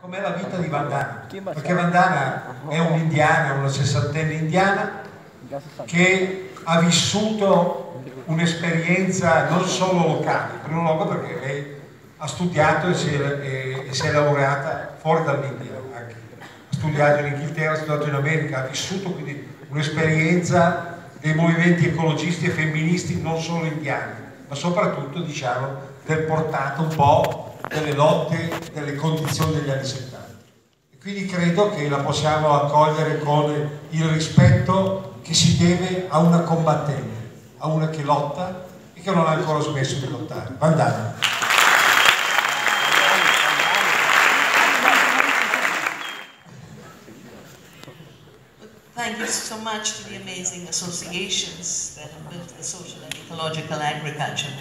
com'è la vita di Vandana, perché Vandana è un'indiana, una sessantenne indiana che ha vissuto un'esperienza non solo locale, in primo luogo perché lei ha studiato e si è, e, e si è laureata fuori dall'India, anche. ha studiato in Inghilterra, ha studiato in America, ha vissuto quindi un'esperienza dei movimenti ecologisti e femministi non solo indiani, ma soprattutto diciamo del portato un po' delle lotte, delle condizioni degli anni 70. E quindi credo che la possiamo accogliere con il rispetto che si deve a una combattente, a una che lotta e che non ha ancora smesso di lottare. Vandana. Thank you so much to the amazing associations that have built the social and ecological agriculture.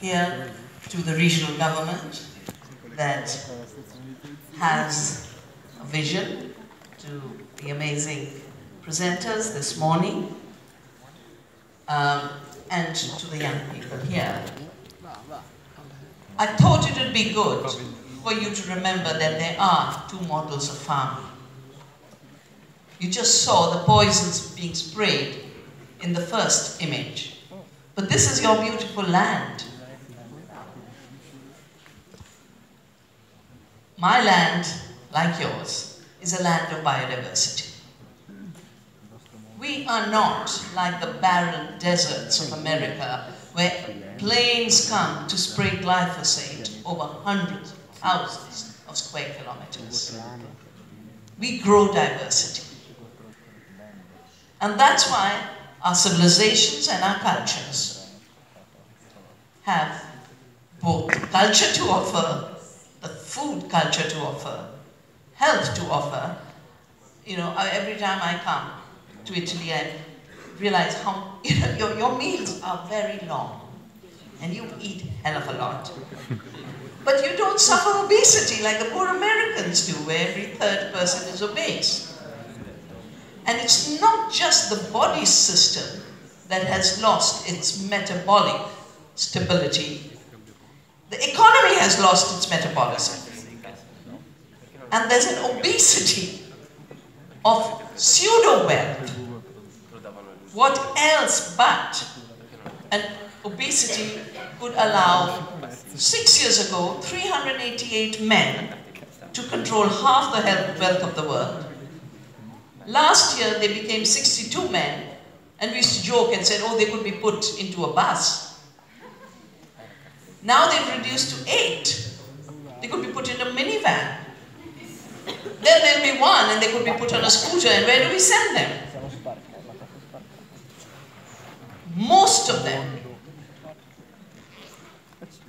Here to the regional government that has a vision, to the amazing presenters this morning, um, and to the young people here. I thought it would be good for you to remember that there are two models of farming. You just saw the poisons being sprayed in the first image. But this is your beautiful land. My land, like yours, is a land of biodiversity. We are not like the barren deserts of America where planes come to spray glyphosate over hundreds, of thousands of square kilometers. We grow diversity. And that's why our civilizations and our cultures have both culture to offer, food culture to offer, health to offer. You know, every time I come to Italy, I realize how, you know, your, your meals are very long and you eat hell of a lot. But you don't suffer obesity like the poor Americans do, where every third person is obese. And it's not just the body system that has lost its metabolic stability. The economy has lost its metabolism. And there's an obesity of pseudo-wealth. What else but an obesity could allow, six years ago, 388 men to control half the health wealth of the world Last year they became 62 men and we used to joke and said, oh, they could be put into a bus. Now they've reduced to eight. They could be put in a minivan. Then there'll be one and they could be put on a scooter and where do we send them? Most of them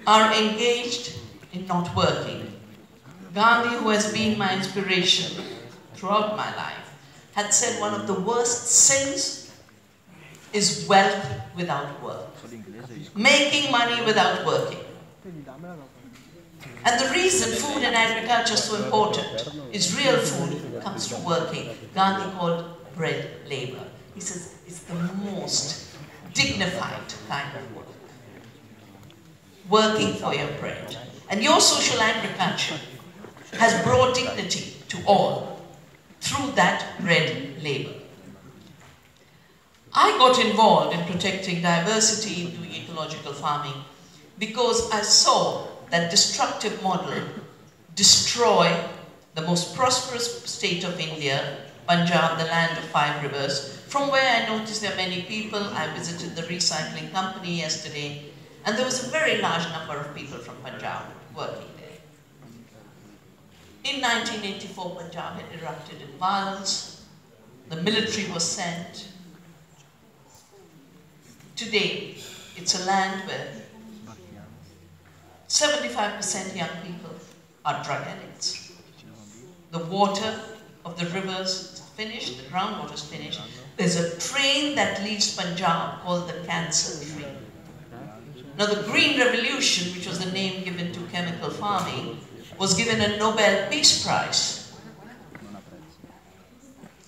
are engaged in not working. Gandhi, who has been my inspiration throughout my life, had said one of the worst sins is wealth without work. Making money without working. And the reason food and agriculture is so important is real food comes from working. Gandhi called bread labor. He says it's the most dignified kind of work. Working for your bread. And your social agriculture has brought dignity to all through that bread labor. I got involved in protecting diversity in doing ecological farming because I saw that destructive model destroy the most prosperous state of India, Punjab, the land of five rivers, from where I noticed there are many people. I visited the recycling company yesterday, and there was a very large number of people from Punjab working there. in 1984, Punjab had erupted in violence. The military was sent. Today, it's a land where 75% young people are drug addicts. The water of the rivers is finished, the groundwater is finished. There's a train that leaves Punjab called the cancer train. Now the Green Revolution, which was the name given to chemical farming, was given a Nobel Peace Prize.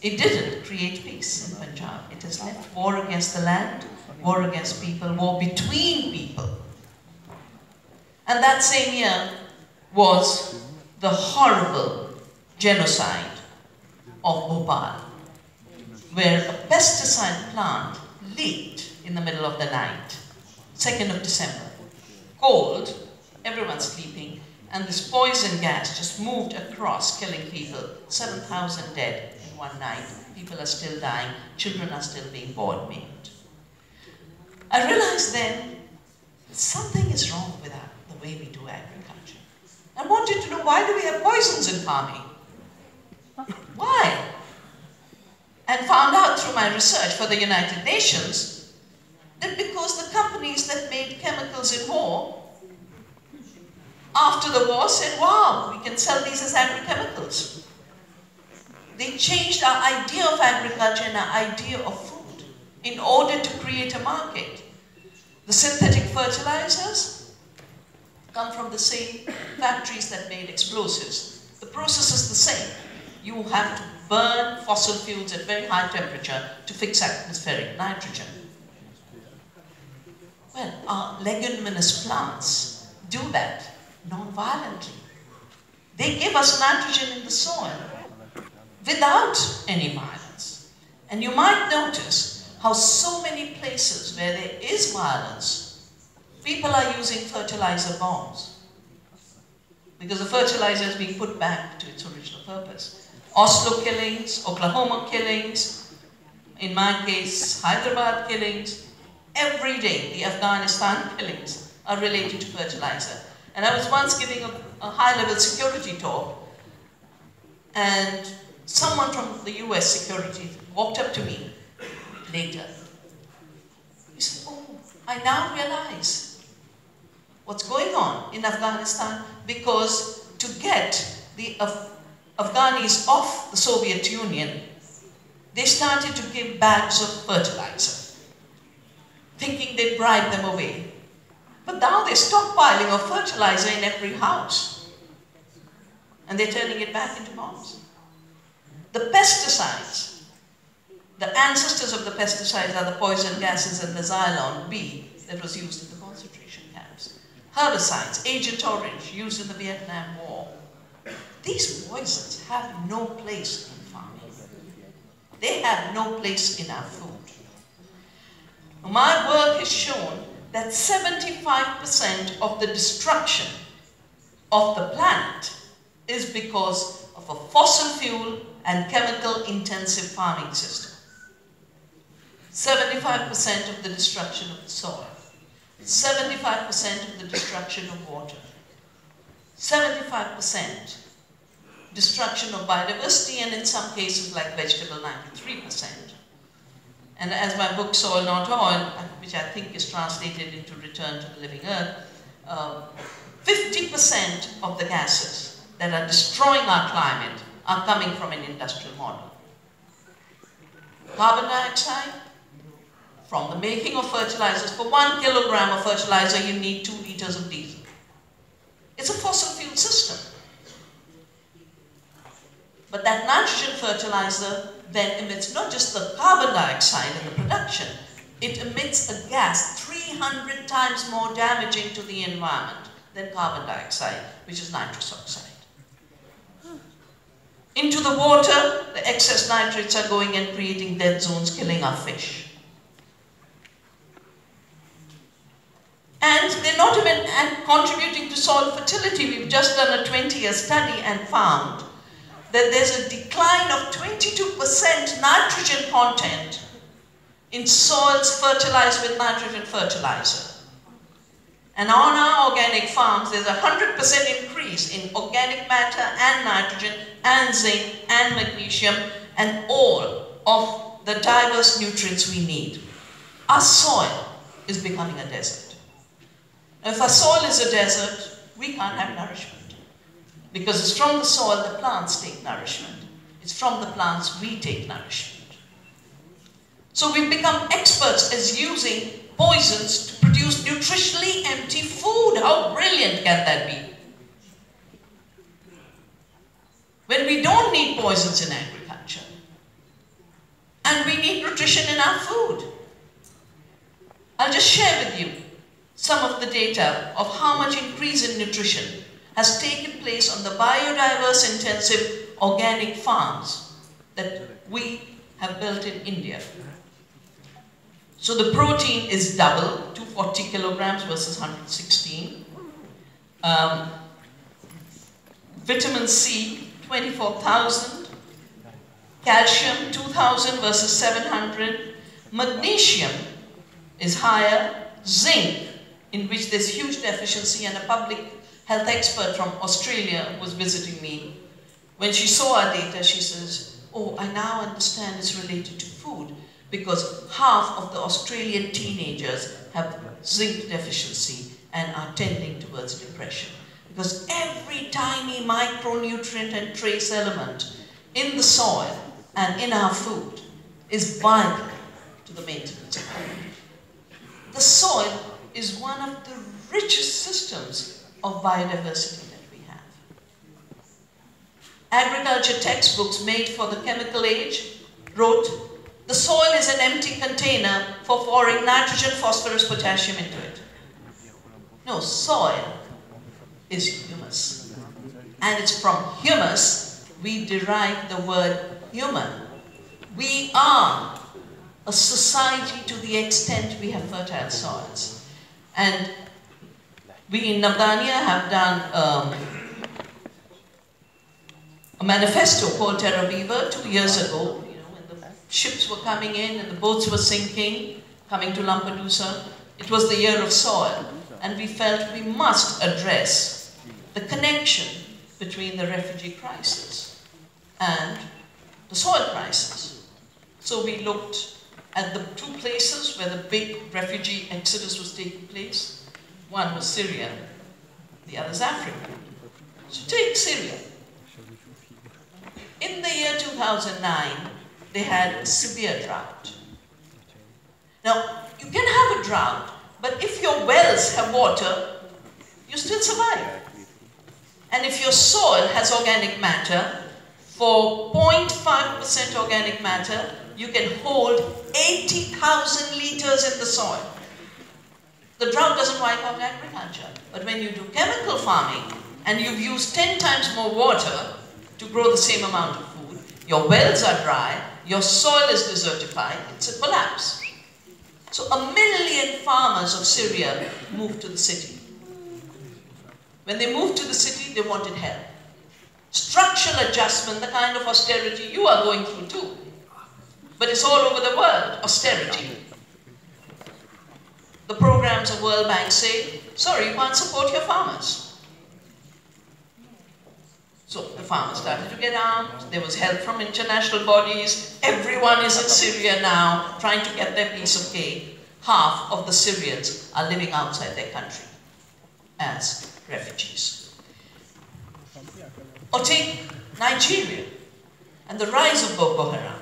It didn't create peace in Punjab. It has left war against the land, war against people, war between people. And that same year was the horrible genocide of Bhopal, where a pesticide plant leaked in the middle of the night, 2nd of December. Cold, everyone sleeping, and this poison gas just moved across, killing people. 7,000 dead in one night. People are still dying. Children are still being born maimed. I realized then something is wrong way we do agriculture. I wanted to know why do we have poisons in farming? Why? And found out through my research for the United Nations that because the companies that made chemicals in war after the war said, wow, we can sell these as agrochemicals. They changed our idea of agriculture and our idea of food in order to create a market. The synthetic fertilizers come from the same factories that made explosives. The process is the same. You have to burn fossil fuels at very high temperature to fix atmospheric nitrogen. Well, our leguminous plants do that non-violently. They give us nitrogen in the soil without any violence. And you might notice how so many places where there is violence, people are using fertilizer bombs because the fertilizer is being put back to its original purpose. Oslo killings, Oklahoma killings, in my case, Hyderabad killings, every day the Afghanistan killings are related to fertilizer. And I was once giving a, a high-level security talk, and someone from the US security walked up to me later. He said, oh, I now realize what's going on in Afghanistan because to get the Af Afghanis off the Soviet Union, they started to give bags of fertilizer, thinking they'd bribe them away. But now they're stockpiling of fertilizer in every house. And they're turning it back into bombs. The pesticides, the ancestors of the pesticides are the poison gases and the Zyklon B that was used in the. Herbicides, Agent Orange, used in the Vietnam War. These poisons have no place in farming. They have no place in our food. My work has shown that 75% of the destruction of the planet is because of a fossil fuel and chemical intensive farming system. 75% of the destruction of the soil, 75% of the destruction of water, 75% destruction of biodiversity and in some cases like vegetable 93%. And as my book Soil Not Oil, which I think is translated into Return to the Living Earth, 50% uh, of the gases that are destroying our climate are coming from an industrial model. Carbon dioxide, from the making of fertilizers, for one kilogram of fertilizer you need two liters of diesel. It's a fossil fuel system. But that nitrogen fertilizer then emits not just the carbon dioxide in the production, it emits a gas 300 times more damaging to the environment than carbon dioxide, which is nitrous oxide. Into the water, the excess nitrates are going and creating dead zones, killing our fish. And they're not even contributing to soil fertility. We've just done a 20-year study and found that there's a decline of 22% nitrogen content in soils fertilized with nitrogen fertilizer. And on our organic farms, there's a 100% increase in organic matter and nitrogen and zinc and magnesium and all of the diverse nutrients we need. Our soil is becoming a desert. If our soil is a desert, we can't have nourishment. Because it's from the soil the plants take nourishment. It's from the plants we take nourishment. So we've become experts as using poisons to produce nutritionally empty food. How brilliant can that be? When we don't need poisons in agriculture. And we need nutrition in our food. I'll just share with you some of the data of how much increase in nutrition has taken place on the biodiverse intensive organic farms that we have built in India. So the protein is double, 240 kilograms versus 116. Um, vitamin C, 24,000. Calcium, 2,000 versus 700. Magnesium is higher. Zinc, in which there's huge deficiency, and a public health expert from Australia was visiting me. When she saw our data, she says, oh, I now understand it's related to food because half of the Australian teenagers have zinc deficiency and are tending towards depression. Because every tiny micronutrient and trace element in the soil and in our food is vital to the maintenance of food. The soil is one of the richest systems of biodiversity that we have. Agriculture textbooks made for the chemical age wrote, the soil is an empty container for pouring nitrogen, phosphorus, potassium into it. No, soil is humus. And it's from humus we derive the word human. We are a society to the extent we have fertile soils. And we in Navdanya have done um, a manifesto called Terra Viva two years ago, you know, when the ships were coming in and the boats were sinking, coming to Lampedusa. It was the year of soil, and we felt we must address the connection between the refugee crisis and the soil crisis. So we looked at the two places where the big refugee exodus was taking place. One was Syria, the other is Africa. So take Syria. In the year 2009, they had a severe drought. Now, you can have a drought, but if your wells have water, you still survive. And if your soil has organic matter, for 0.5% organic matter, you can hold 80,000 liters in the soil. The drought doesn't wipe out agriculture. But when you do chemical farming and you've used 10 times more water to grow the same amount of food, your wells are dry, your soil is desertified, it's a collapse. So a million farmers of Syria moved to the city. When they moved to the city, they wanted help. Structural adjustment, the kind of austerity you are going through too. But it's all over the world, austerity. The programs of World Bank say, sorry, you can't support your farmers. So the farmers started to get armed, there was help from international bodies, everyone is in Syria now trying to get their piece of cake. Half of the Syrians are living outside their country as refugees. Or take Nigeria and the rise of Boko Haram.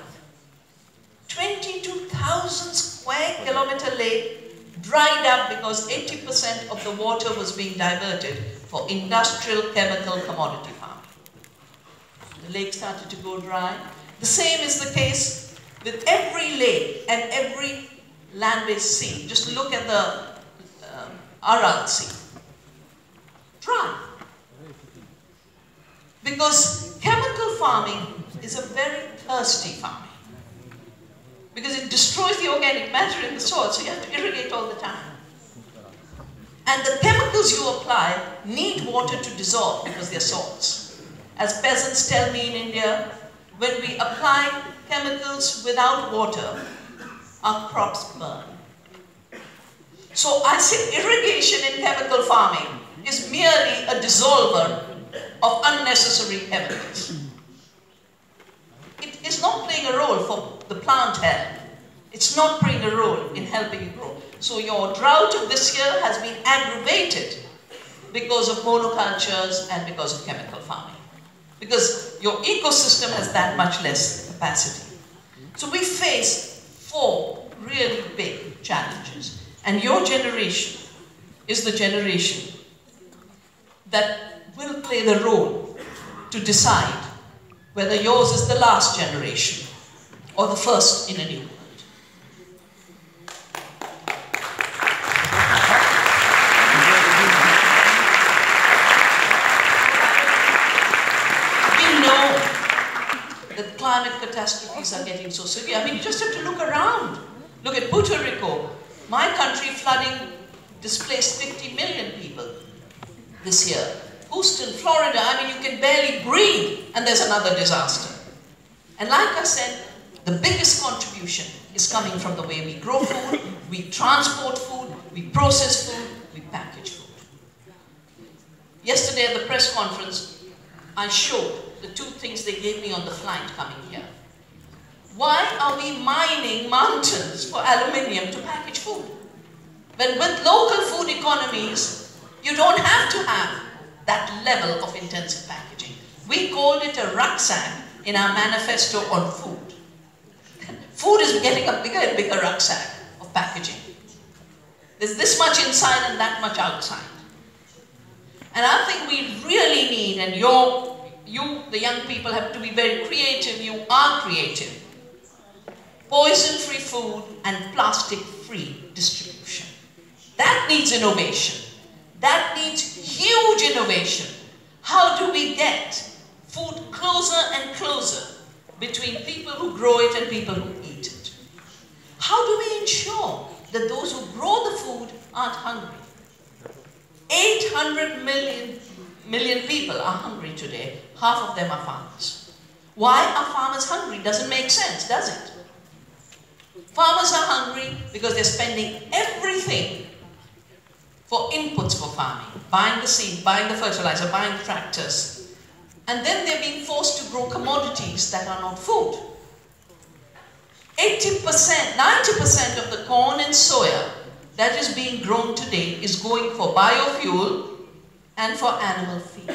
22,000 square kilometer lake dried up because 80% of the water was being diverted for industrial chemical commodity farming. The lake started to go dry. The same is the case with every lake and every land-based sea. Just look at the um, Aral Sea. Dry. Because chemical farming is a very thirsty farming because it destroys the organic matter in the soil, so you have to irrigate all the time. And the chemicals you apply need water to dissolve because they're salts. As peasants tell me in India, when we apply chemicals without water, our crops burn. So I say irrigation in chemical farming is merely a dissolver of unnecessary chemicals. It is not playing a role for the plant health. It's not playing a role in helping you grow. So your drought of this year has been aggravated because of monocultures and because of chemical farming. Because your ecosystem has that much less capacity. So we face four really big challenges. And your generation is the generation that will play the role to decide whether yours is the last generation or the first in a new world. climate catastrophes are getting so severe. I mean, you just have to look around. Look at Puerto Rico. My country flooding displaced 50 million people this year. Houston, Florida, I mean, you can barely breathe, and there's another disaster. And like I said, the biggest contribution is coming from the way we grow food, we transport food, we process food, we package food. Yesterday at the press conference, I showed the two things they gave me on the flight coming here. Why are we mining mountains for aluminium to package food? When with local food economies, you don't have to have that level of intensive packaging. We called it a rucksack in our manifesto on food. Food is getting a bigger and bigger rucksack of packaging. There's this much inside and that much outside. And I think we really need, and you you, the young people, have to be very creative. You are creative. Poison-free food and plastic-free distribution. That needs innovation. That needs huge innovation. How do we get food closer and closer between people who grow it and people who eat it? How do we ensure that those who grow the food aren't hungry? 800 million, million people are hungry today. Half of them are farmers. Why are farmers hungry? Doesn't make sense, does it? Farmers are hungry because they're spending everything for inputs for farming, buying the seed, buying the fertilizer, buying tractors. And then they're being forced to grow commodities that are not food. 80%, 90% of the corn and soya that is being grown today is going for biofuel and for animal feed.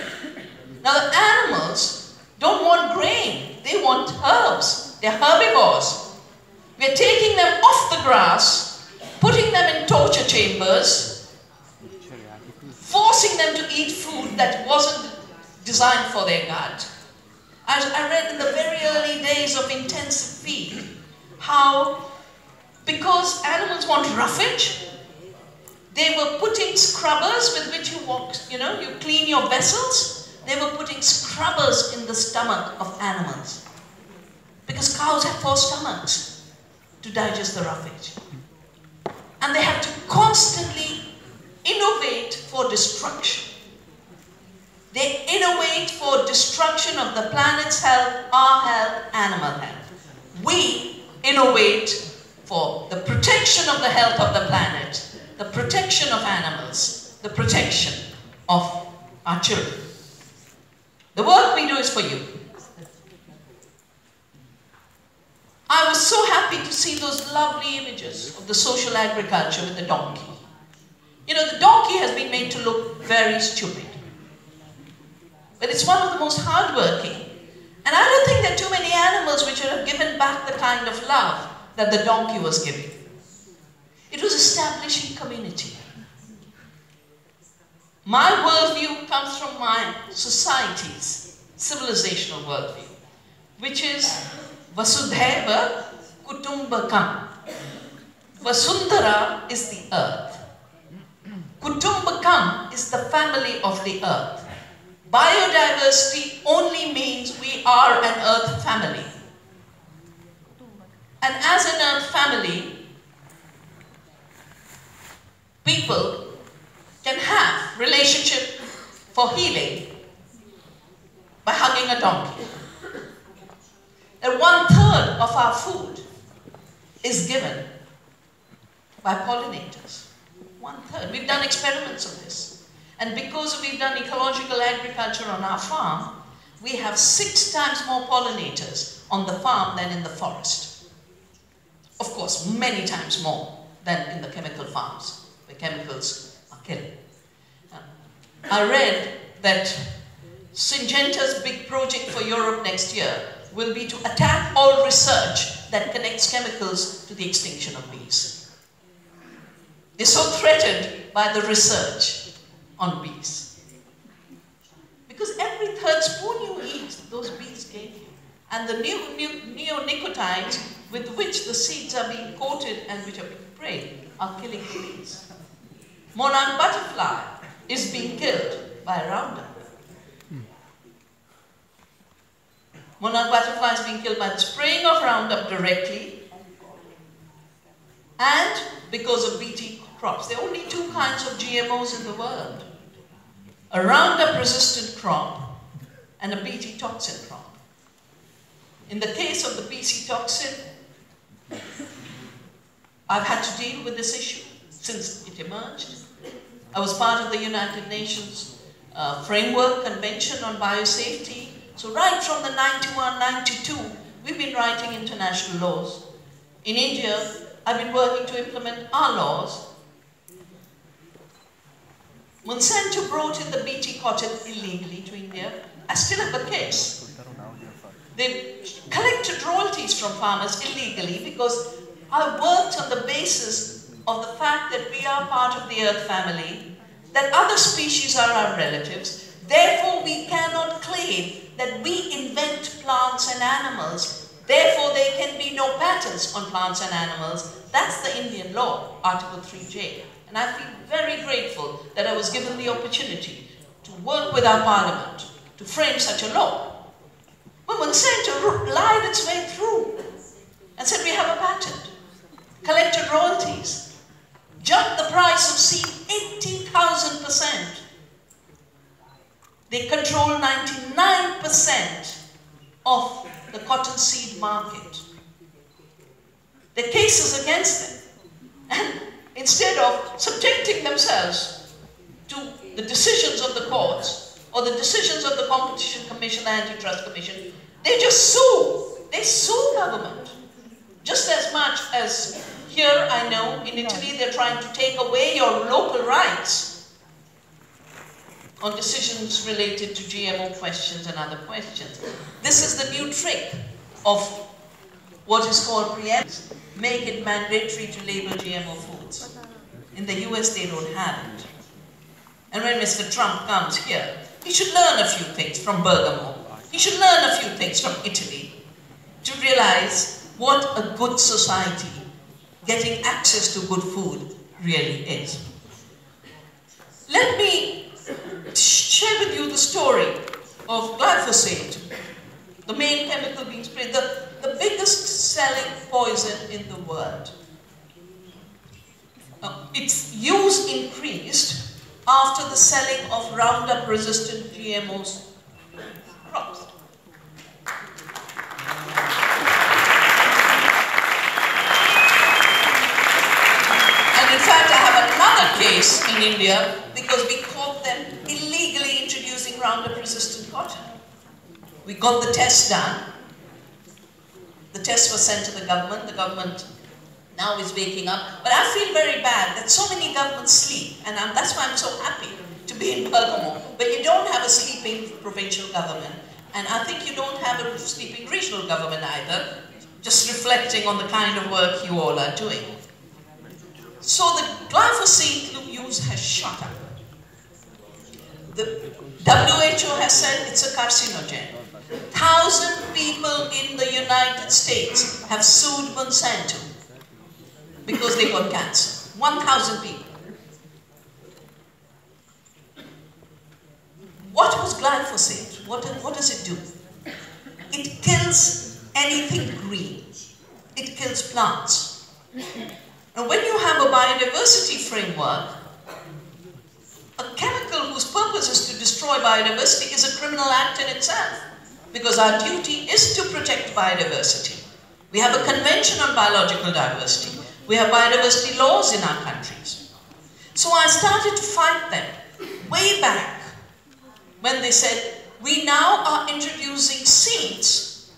Now the animals don't want grain, they want herbs. They're herbivores. We're taking them off the grass, putting them in torture chambers, forcing them to eat food that wasn't designed for their gut. I, I read in the very early days of intensive feed how, because animals want roughage, they were putting scrubbers with which you walk, you know, you clean your vessels. They were putting scrubbers in the stomach of animals. Because cows have four stomachs to digest the roughage. And they have to constantly innovate for destruction. They innovate for destruction of the planet's health, our health, animal health. We innovate for the protection of the health of the planet, the protection of animals, the protection of our children. The work we do is for you. I was so happy to see those lovely images of the social agriculture with the donkey. You know, the donkey has been made to look very stupid. But it's one of the most hardworking. And I don't think there are too many animals which would have given back the kind of love that the donkey was giving. It was establishing community. My worldview comes from my society's civilizational worldview, which is Vasudhaiva Kutumbakam. Vasundhara is the earth. Kutumbakam is the family of the earth. Biodiversity only means we are an earth family. And as an earth family, people can have relationship for healing by hugging a donkey. And one third of our food is given by pollinators. One third. We've done experiments on this. And because we've done ecological agriculture on our farm, we have six times more pollinators on the farm than in the forest. Of course, many times more than in the chemical farms, where chemicals are killing. I read that Syngenta's big project for Europe next year will be to attack all research that connects chemicals to the extinction of bees. They're so threatened by the research on bees. Because every third spoon you eat, those bees gave you. And the new, new neonicotinoids with which the seeds are being coated and which are being sprayed are killing bees. Monarch butterfly is being killed by Roundup. Monarch butterfly is being killed by the spraying of Roundup directly and because of BT crops. There are only two kinds of GMOs in the world. A Roundup resistant crop and a BT toxin crop. In the case of the BT toxin, I've had to deal with this issue since it emerged. I was part of the United Nations uh, Framework Convention on Biosafety. So right from the 91, 92, we've been writing international laws. In India, I've been working to implement our laws. Monsanto brought in the BT cotton illegally to India. I still have the case. They collected royalties from farmers illegally because I worked on the basis of the fact that we are part of the earth family, that other species are our relatives, therefore we cannot claim that we invent plants and animals, therefore there can be no patents on plants and animals. That's the Indian law, Article 3J. And I feel very grateful that I was given the opportunity to work with our parliament to frame such a law. But Monsanto lied its way through and said we have a patent collected royalties, jumped the price of seed 80,000%. They control 99% of the cotton seed market. The cases against them. And instead of subjecting themselves to the decisions of the courts or the decisions of the Competition Commission, the Antitrust Commission, they just sue. They sue government. Just as much as here, I know, in Italy, they're trying to take away your local rights on decisions related to GMO questions and other questions. This is the new trick of what is called preempt. Make it mandatory to label GMO foods. In the US, they don't have it. And when Mr. Trump comes here, he should learn a few things from Bergamo. He should learn a few things from Italy to realize what a good society getting access to good food really is. Let me share with you the story of glyphosate, the main chemical being sprayed, the, the biggest selling poison in the world. Uh, its use increased after the selling of Roundup resistant GMOs crops. And in fact, I have another case in India because we caught them illegally introducing Roundup resistant cotton. We got the test done. The test was sent to the government. The government now is waking up. But I feel very bad that so many governments sleep, and I'm, that's why I'm so happy to be in Bergamo. But you don't have a sleeping provincial government, and I think you don't have a sleeping regional government either, just reflecting on the kind of work you all are doing. So the glyphosate use has shot up. The WHO has said it's a carcinogen. Thousand people in the United States have sued Monsanto because they got cancer. 1,000 people. What was glyphosate? What, what does it do? It kills anything green. It kills plants. And when you have a biodiversity framework, a chemical whose purpose is to destroy biodiversity is a criminal act in itself. Because our duty is to protect biodiversity. We have a convention on biological diversity. We have biodiversity laws in our countries. So I started to fight them way back when they said, we now are introducing seeds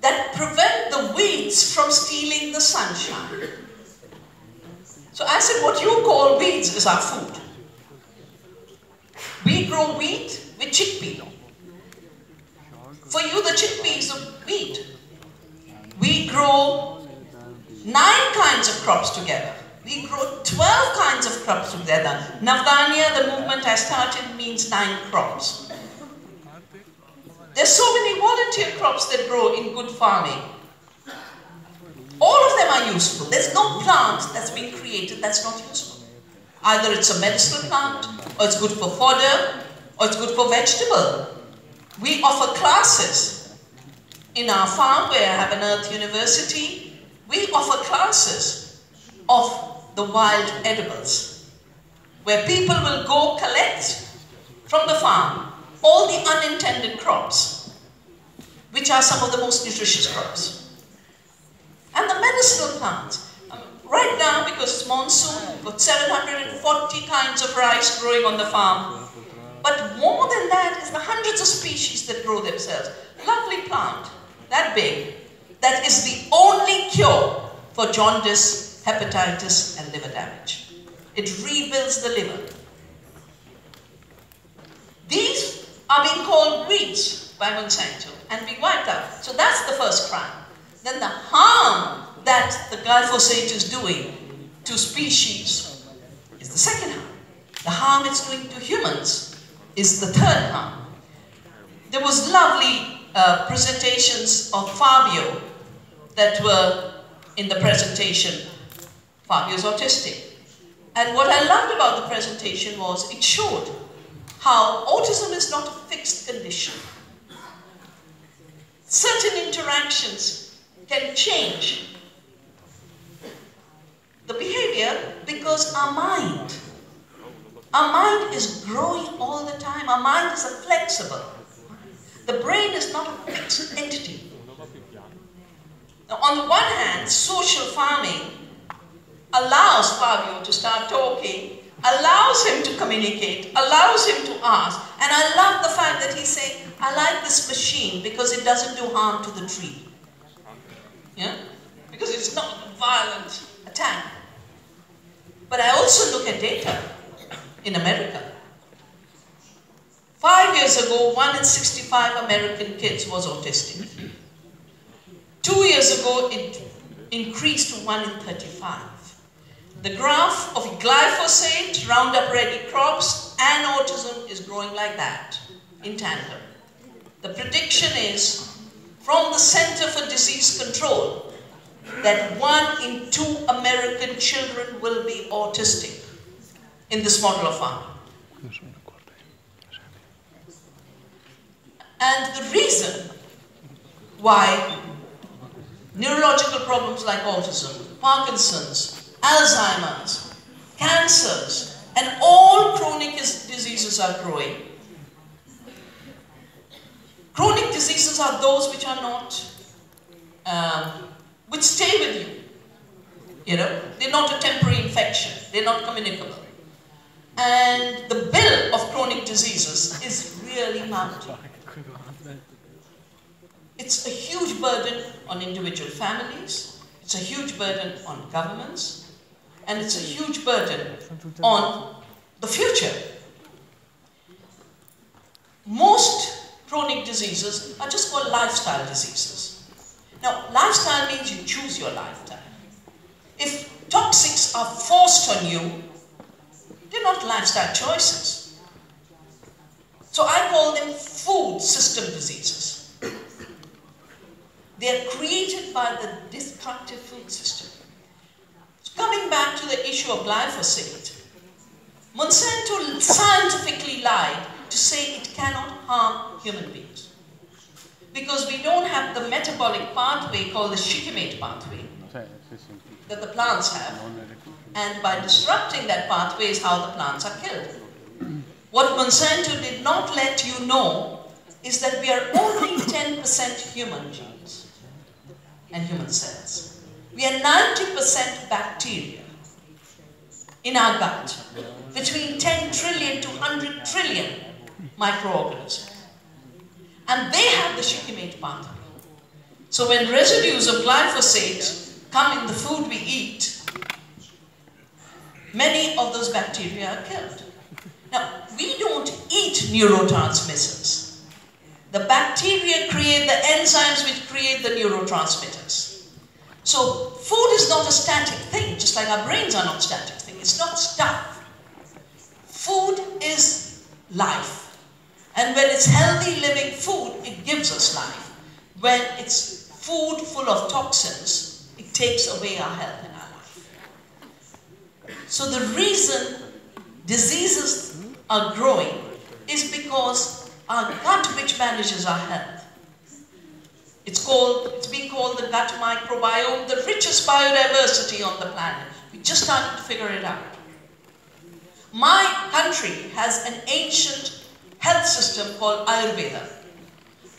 that prevent the weeds from stealing the sunshine. So I said, what you call weeds is our food. We grow wheat with chickpea. For you, the chickpea is a wheat. We grow nine kinds of crops together. We grow 12 kinds of crops together. Navdanya, the movement I started, means nine crops. There's so many volunteer crops that grow in good farming. All of them are useful. There's no plant that's been created that's not useful. Either it's a medicinal plant, or it's good for fodder, or it's good for vegetable. We offer classes in our farm where I have an Earth University, we offer classes of the wild edibles, where people will go collect from the farm all the unintended crops, which are some of the most nutritious crops. And the medicinal plants. Um, right now, because it's monsoon, we've got 740 kinds of rice growing on the farm. But more than that is the hundreds of species that grow themselves. Lovely plant, that big, that is the only cure for jaundice, hepatitis, and liver damage. It rebuilds the liver. These are being called weeds by Monsanto and being wiped out. So that's the first crime. Then the harm that the glyphosate is doing to species is the second harm. The harm it's doing to humans is the third harm. There was lovely uh, presentations of Fabio that were in the presentation. Fabio's autistic. And what I loved about the presentation was it showed how autism is not a fixed condition. Certain interactions can change the behavior because our mind, our mind is growing all the time. Our mind is flexible. The brain is not a fixed entity. Now, on the one hand, social farming allows Fabio to start talking, allows him to communicate, allows him to ask. And I love the fact that he's saying, I like this machine because it doesn't do harm to the tree. Yeah? Because it's not a violent attack. But I also look at data in America. Five years ago, 1 in 65 American kids was autistic. Two years ago, it increased to 1 in 35. The graph of glyphosate, Roundup Ready crops, and autism is growing like that, in tandem. The prediction is, from the Center for Disease Control, that one in two American children will be autistic in this model of farming. And the reason why neurological problems like autism, Parkinson's, Alzheimer's, cancers, and all chronic diseases are growing. Chronic diseases are those which are not, um, which stay with you. You know, they're not a temporary infection. They're not communicable. And the bill of chronic diseases is really mounting. It's a huge burden on individual families, it's a huge burden on governments, and it's a huge burden on the future. Most chronic diseases are just called lifestyle diseases. Now, lifestyle means you choose your lifestyle. If toxics are forced on you, they're not lifestyle choices. So I call them food system diseases. They are created by the destructive food system. Coming back to the issue of glyphosate, Monsanto scientifically lied to say it cannot harm human beings. Because we don't have the metabolic pathway called the shikimate pathway that the plants have. And by disrupting that pathway is how the plants are killed. What Monsanto did not let you know is that we are only 10% human genes and human cells. We are 90% bacteria in our gut, between 10 trillion to 100 trillion microorganisms. And they have the shikimate pathway. So when residues of glyphosate come in the food we eat, many of those bacteria are killed. Now, we don't eat neurotransmitters. The bacteria create the enzymes which create the neurotransmitters. So food is not a static thing, just like our brains are not static thing. It's not stuff. Food is life. And when it's healthy living food, it gives us life. When it's food full of toxins, it takes away our health and our life. So the reason diseases are growing is because our gut which manages our health. It's called, it's being called the gut microbiome, the richest biodiversity on the planet. We just started to figure it out. My country has an ancient health system called Ayurveda.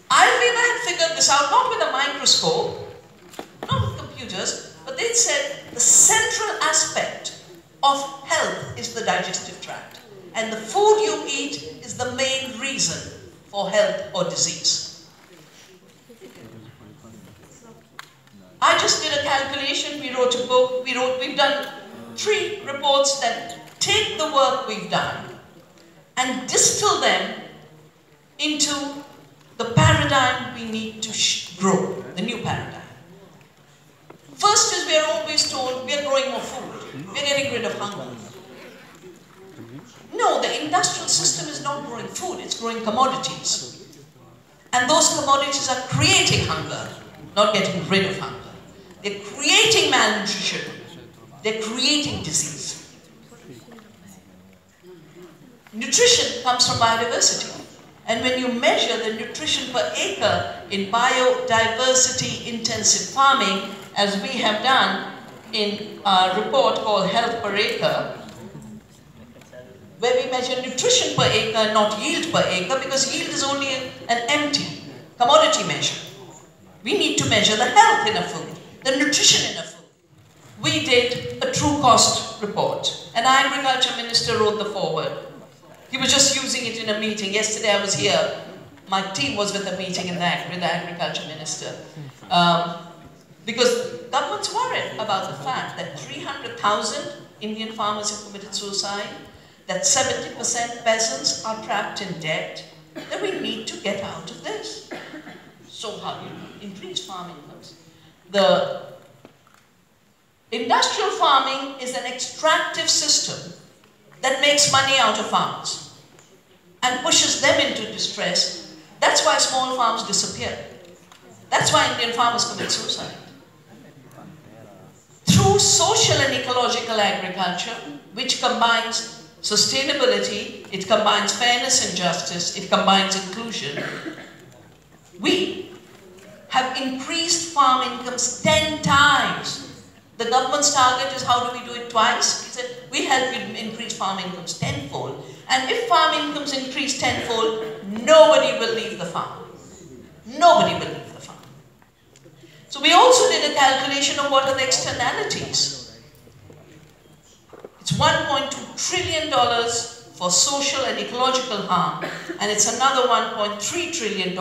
Ayurveda had figured this out not with a microscope, not with computers, but they said the central aspect of health is the digestive tract. And the food you eat is the main reason for health or disease. I just did a calculation, we wrote a book, we wrote, we've done three reports that take the work we've done and distill them into the paradigm we need to grow, the new paradigm. First is we are always told we are growing more food, we are getting rid of hunger. No, the industrial system is not growing food, it's growing commodities. And those commodities are creating hunger, not getting rid of hunger. They're creating malnutrition, they're creating disease. Nutrition comes from biodiversity. And when you measure the nutrition per acre in biodiversity intensive farming, as we have done in a report called Health Per Acre, where we measure nutrition per acre, not yield per acre, because yield is only an empty commodity measure. We need to measure the health in a food, the nutrition in a food. We did a true cost report, and our agriculture minister wrote the foreword. He was just using it in a meeting. Yesterday I was here. My team was with a meeting in the, with the agriculture minister. Um, because government's worried about the fact that 300,000 Indian farmers have committed suicide, that 70% peasants are trapped in debt, then we need to get out of this. So how do you increase farm incomes? The industrial farming is an extractive system that makes money out of farmers and pushes them into distress, that's why small farms disappear. That's why Indian farmers commit suicide. Through social and ecological agriculture, which combines sustainability, it combines fairness and justice, it combines inclusion, we have increased farm incomes 10 times. The government's target is how do we do it twice? He said, we help you increase farm incomes tenfold. And if farm incomes increase tenfold, nobody will leave the farm. Nobody will leave the farm. So we also did a calculation of what are the externalities. It's $1.2 trillion for social and ecological harm, and it's another $1.3 trillion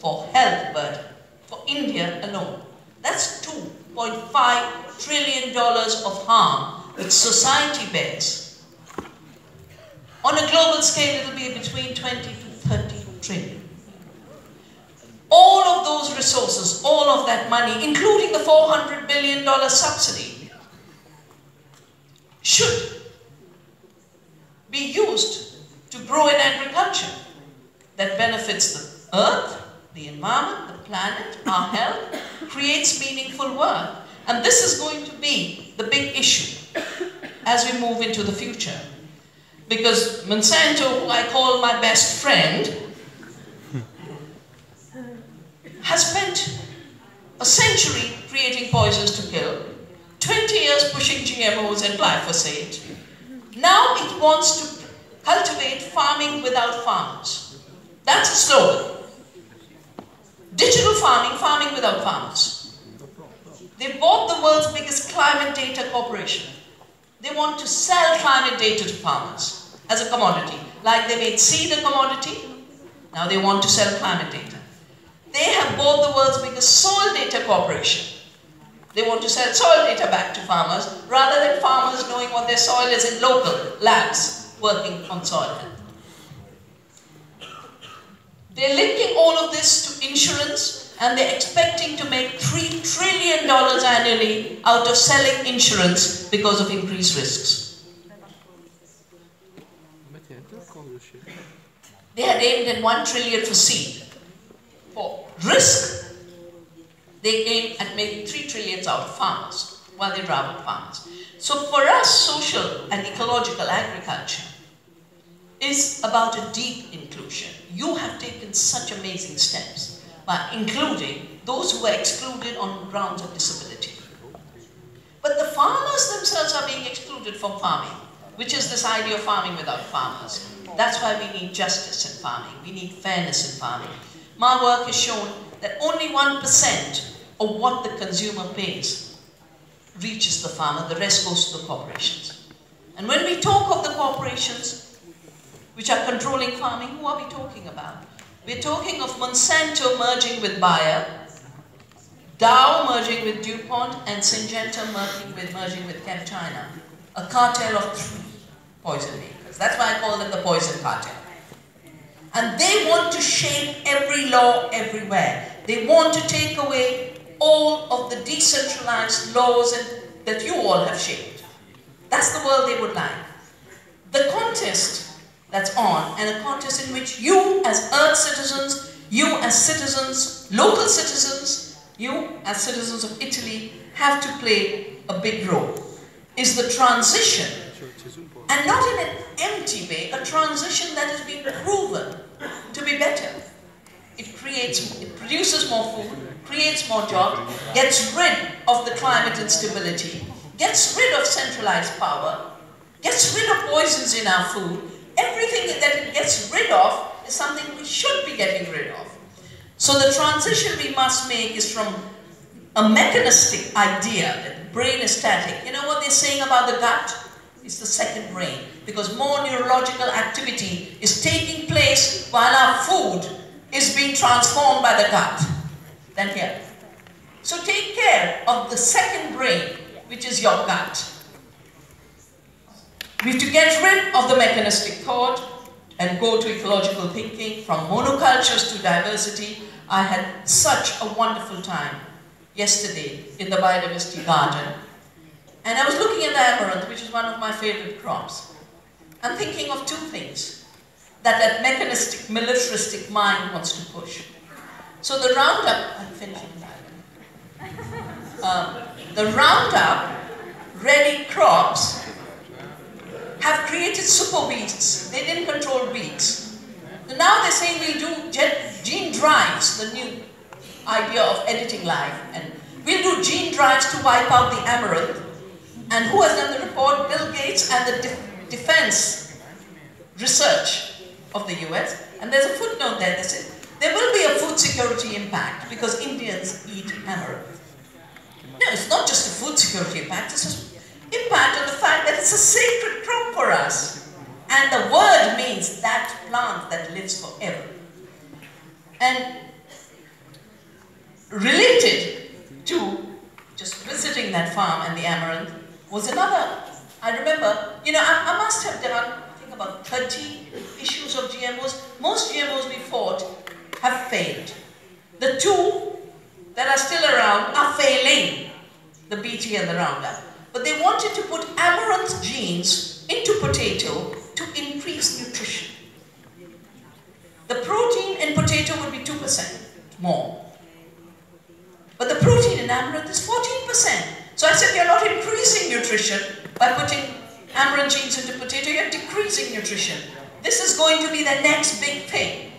for health burden for India alone. That's $2.5 trillion of harm that society bears. On a global scale, it will be between 20 to 30 trillion. All of those resources, all of that money, including the $400 billion subsidy, should be used to grow in agriculture that benefits the earth, the environment, the planet, our health, creates meaningful work. And this is going to be the big issue as we move into the future. Because Monsanto, who I call my best friend, has spent a century creating poisons to kill, 20 years pushing GMOs and glyphosate. Now it wants to cultivate farming without farmers. That's a slogan. Digital farming, farming without farmers. They bought the world's biggest climate data corporation. They want to sell climate data to farmers as a commodity. Like they made seed a commodity, now they want to sell climate data. They have bought the world's biggest soil data corporation. They want to sell soil data back to farmers rather than farmers knowing what their soil is in local labs working on soil. They're linking all of this to insurance and they're expecting to make $3 trillion annually out of selling insurance because of increased risks. They had aimed at 1 trillion for seed. For risk, they came and made 3 trillions out of farmers while they rob farmers. So for us, social and ecological agriculture is about a deep inclusion. You have taken such amazing steps by including those who are excluded on grounds of disability. But the farmers themselves are being excluded from farming, which is this idea of farming without farmers. That's why we need justice in farming. We need fairness in farming. My work has shown that only 1% of what the consumer pays reaches the farmer, the rest goes to the corporations. And when we talk of the corporations which are controlling farming, who are we talking about? We're talking of Monsanto merging with Bayer, Dow merging with DuPont, and Syngenta merging with, merging with ChemChina. A cartel of three poison makers. That's why I call them the poison cartel. And they want to shape every law everywhere. They want to take away all of the decentralized laws and, that you all have shaped. That's the world they would like. The contest that's on, and a contest in which you as Earth citizens, you as citizens, local citizens, you as citizens of Italy have to play a big role, is the transition. And not in an empty way, a transition that has been proven to be better. It creates, it produces more food, creates more jobs, gets rid of the climate instability, gets rid of centralized power, gets rid of poisons in our food, everything that it gets rid of is something we should be getting rid of. So the transition we must make is from a mechanistic idea that the brain is static. You know what they're saying about the gut? It's the second brain because more neurological activity is taking place while our food is being transformed by the gut than here. So take care of the second brain, which is your gut. We have to get rid of the mechanistic thought and go to ecological thinking from monocultures to diversity. I had such a wonderful time yesterday in the biodiversity garden. And I was looking at the amaranth, which is one of my favorite crops, and thinking of two things that that mechanistic, militaristic mind wants to push. So the Roundup, I'm finishing um, the Roundup ready crops have created super weeds. They didn't control weeds. So now they're saying we'll do gene drives, the new idea of editing life, and we'll do gene drives to wipe out the amaranth. And who has done the report? Bill Gates and the de defense research of the US. And there's a footnote there that says there will be a food security impact because Indians eat amaranth. No, it's not just a food security impact, it's an impact on the fact that it's a sacred crop for us. And the word means that plant that lives forever. And related to just visiting that farm and the amaranth was another. I remember, you know, I, I must have done, I think, about 30 issues of GMOs. Most GMOs we fought have failed. The two that are still around are failing, the BT and the Roundup. But they wanted to put amaranth genes into potato to increase nutrition. The protein in potato would be 2% more. But the protein in amaranth is 14%. So I said, you're not increasing nutrition by putting amaranth genes into potato, you're decreasing nutrition. This is going to be the next big thing.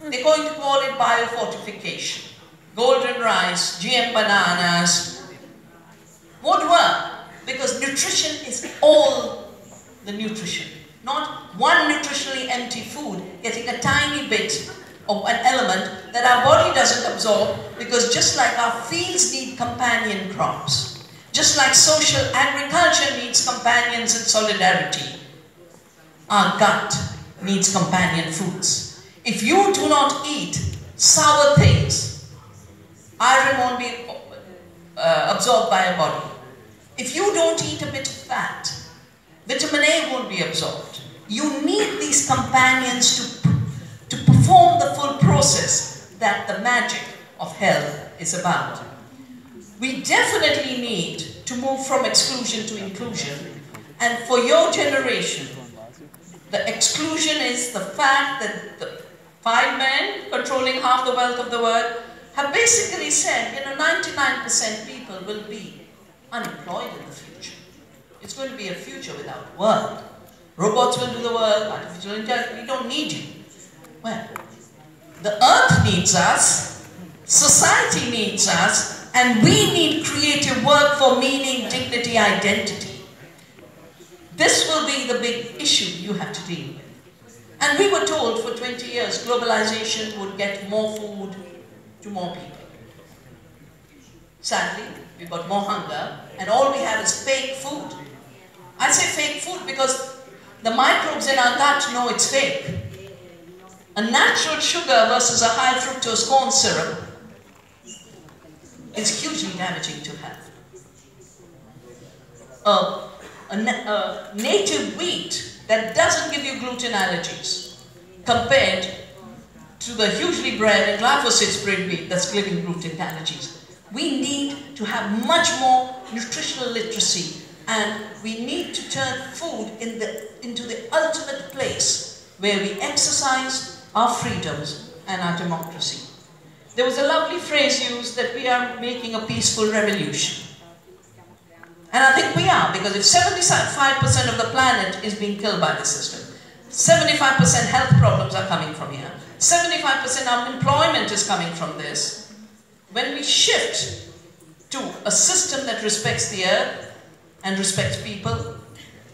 They're going to call it biofortification. Golden rice, GM bananas, would work because nutrition is all the nutrition. Not one nutritionally empty food getting a tiny bit of an element that our body doesn't absorb because just like our fields need companion crops, just like social agriculture needs companions and solidarity, our gut needs companion foods. If you do not eat sour things, iron won't be uh, absorbed by your body. If you don't eat a bit of fat, vitamin A won't be absorbed. You need these companions to, to perform the full process that the magic of health is about. We definitely need to move from exclusion to inclusion. And for your generation, the exclusion is the fact that the five men controlling half the wealth of the world have basically said, you know, 99% people will be unemployed in the future. It's going to be a future without work. Robots will do the work, artificial intelligence, we don't need you. Well, the earth needs us, Society needs us, and we need creative work for meaning, dignity, identity. This will be the big issue you have to deal with. And we were told for 20 years globalization would get more food to more people. Sadly, we've got more hunger, and all we have is fake food. I say fake food because the microbes in our gut know it's fake. A natural sugar versus a high fructose corn syrup is hugely damaging to health. A, a native wheat that doesn't give you gluten allergies compared to the hugely bred and glyphosate-sprayed wheat that's giving gluten allergies. We need to have much more nutritional literacy and we need to turn food in the, into the ultimate place where we exercise our freedoms and our democracy. There was a lovely phrase used that we are making a peaceful revolution. And I think we are, because if 75% of the planet is being killed by the system, 75% health problems are coming from here, 75% unemployment is coming from this, when we shift to a system that respects the earth and respects people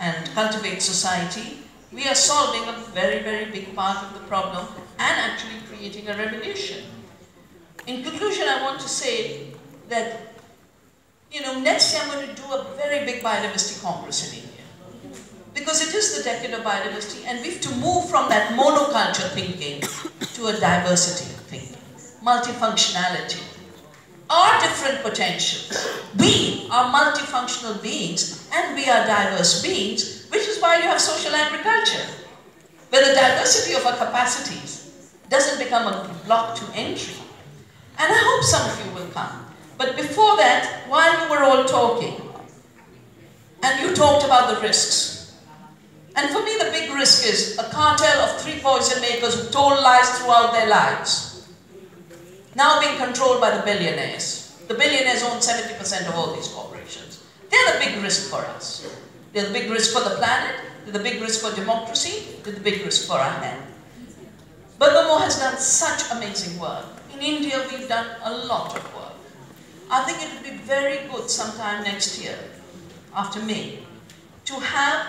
and cultivates society, we are solving a very, very big part of the problem and actually creating a revolution. In conclusion, I want to say that, you know, next year I'm going to do a very big biodiversity congress in India. Because it is the decade of biodiversity and we have to move from that monoculture thinking to a diversity of thinking, multifunctionality, our different potentials. We are multifunctional beings and we are diverse beings, which is why you have social agriculture, where the diversity of our capacities doesn't become a block to entry. And I hope some of you will come. But before that, while you were all talking, and you talked about the risks, and for me the big risk is a cartel of three poison makers who told lies throughout their lives, now being controlled by the billionaires. The billionaires own 70% of all these corporations. They're the big risk for us. They're the big risk for the planet, they're the big risk for democracy, they're the big risk for our health. Bergamo has done such amazing work. In India, we've done a lot of work. I think it would be very good sometime next year, after May, to have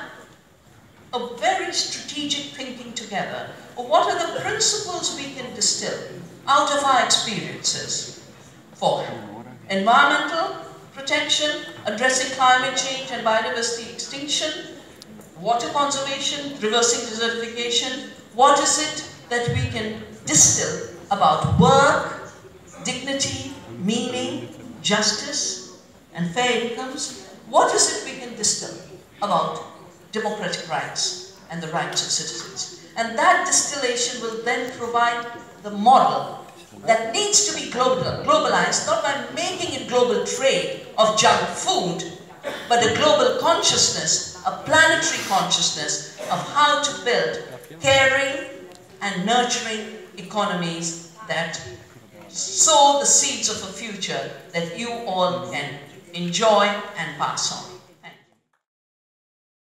a very strategic thinking together of what are the principles we can distill out of our experiences for environmental protection, addressing climate change and biodiversity extinction, water conservation, reversing desertification. What is it that we can distill about work, dignity, meaning, justice, and fair incomes, what is it we can distill about democratic rights and the rights of citizens? And that distillation will then provide the model that needs to be global, globalized, not by making it global trade of junk food, but a global consciousness, a planetary consciousness of how to build caring and nurturing economies that sow the seeds of a future that you all can enjoy and pass on.